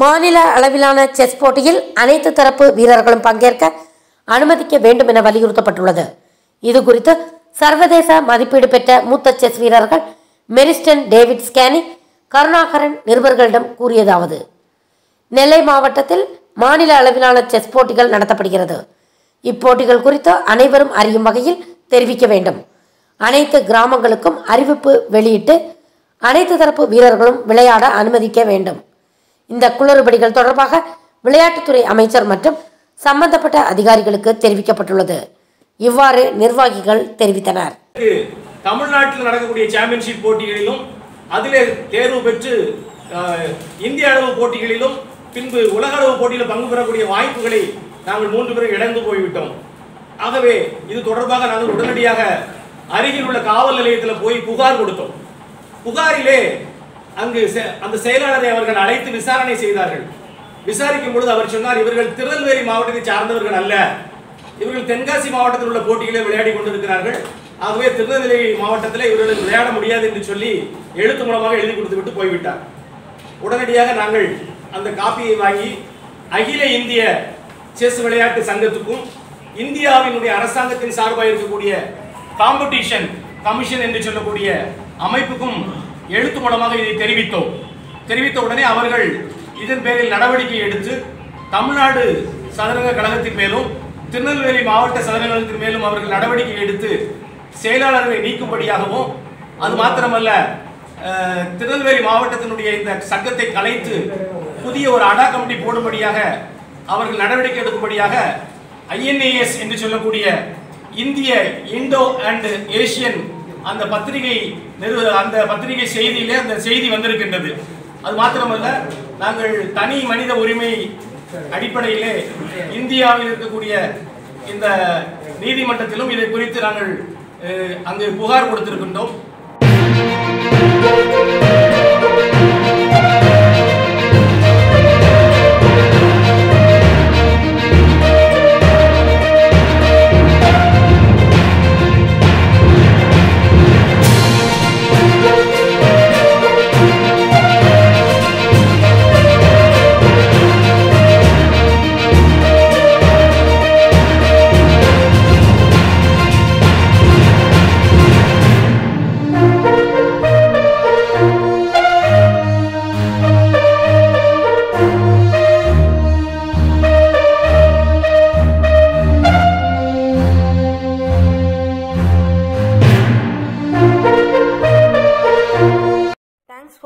மாநில அளவிலான செஸ் போட்டியில் அனைத்து தரப்பு வீரர்களும் பங்கேற்க அனுமதிக்க வேண்டும் என வலியுறுத்தப்பட்டுள்ளது. இது குறித்து சர்வதேச மதிப்பீடு பெற்ற மூத்த செஸ் வீரர்கள் மெரிஸ்டன் டேவிட் ஸ்கேனி கருணாகரன் நிருபர்களிடம் கூறியதாவது நெல்லை மாவட்டத்தில் மாநில அளவிலான செஸ் போட்டிகள் நடத்தப்படுகிறது. இப்போட்டிகள் குறித்து அனைவரும் அறியும் வகையில் தெரிவிக்க வேண்டும். அனைத்து கிராமங்களுக்கும் அறிவிப்பு வெளியிட்டு அனைத்து தரப்பு வீரர்களும் விளையாட அனுமதிக்க வேண்டும். இந்த குளறுபடிகள் தொடர்பாக விளையாட்டுத்துறை அமைச்சர் மற்றும் சம்பந்தப்பட்ட அதிகாரிகளுக்கு தெரிவிக்கப்பட்டுள்ளது. இவ்வாறு நிர்வாகிகள் தெரிவித்தனர். தமிழ்நாட்டில் நடக்கக்கூடிய சாம்பியன்ஷிப் போட்டிகளிலும் அதிலே தேர்வு பெற்று இந்திய அளவு போட்டிகளிலும் பின்பு உலக அளவு போட்டியில் பங்கு பெறக்கூடிய வாய்ப்புகளை நாங்கள் மூன்று பேரும் இழந்து போய்விட்டோம். ஆகவே இது தொடர்பாக நாங்கள் உடனடியாக அருகில் உள்ள காவல் நிலையத்தில் போய் புகார் கொடுத்தோம். புகாரிலே அங்கு செ- அந்த செயலாளரை அவர்கள் அழைத்து விசாரணை செய்தார்கள். விசாரிக்கும் பொழுது அவர் சொன்னார் இவர்கள் திருநெல்வேலி மாவட்டத்தை சார்ந்தவர்கள் அல்ல. இவர்கள் தென்காசி மாவட்டத்தில் உள்ள போட்டிகளை விளையாடி கொண்டிருக்கிறார்கள். ஆகவே திருநெல்வேலி மாவட்டத்தில் இவர்களுக்கு விளையாட முடியாது என்று சொல்லி எழுத்து மூலமாக எழுதி கொடுத்து விட்டு போய்விட்டார். உடனடியாக நாங்கள் அந்த காப்பியை வாங்கி அகில இந்திய செஸ் விளையாட்டு சங்கத்துக்கும் இந்தியாவினுடைய அரசாங்கத்தின் சார்பாக இருக்கக்கூடிய காம்படிஷன் கமிஷன் என்று சொல்லக்கூடிய அமைப்புக்கும் எழுத்து மூலமாக இதை தெரிவித்தோம். தெரிவித்த உடனே அவர்கள் இதன் பேரில் நடவடிக்கை எடுத்து தமிழ்நாடு சதுரங்க கழகத்தின் மேலும் திருநெல்வேலி மாவட்ட சதுரங்க கழகத்தின் மேலும் அவர்கள் நடவடிக்கை எடுத்து செயலாளர்களை நீக்கும்படியாகவும் அது மாத்திரமல்ல திருநெல்வேலி மாவட்டத்தினுடைய இந்த சங்கத்தை கலைத்து புதிய ஒரு அடா கமிட்டி போடும்படியாக அவர்கள் நடவடிக்கை எடுக்கும்படியாக ஐஎன்ஏஎஸ் என்று சொல்லக்கூடிய இந்திய இந்தோ அண்ட் ஏசியன் அந்த பத்திரிகை நிறுவ அந்த பத்திரிகை செய்தியிலே அந்த செய்தி வந்திருக்கின்றது. அது மாத்திரமல்ல நாங்கள் தனி மனித உரிமை அடிப்படையிலே இந்தியாவில் இருக்கக்கூடிய இந்த நீதிமன்றத்திலும் இதை குறித்து நாங்கள் அங்கு புகார் கொடுத்திருக்கின்றோம்.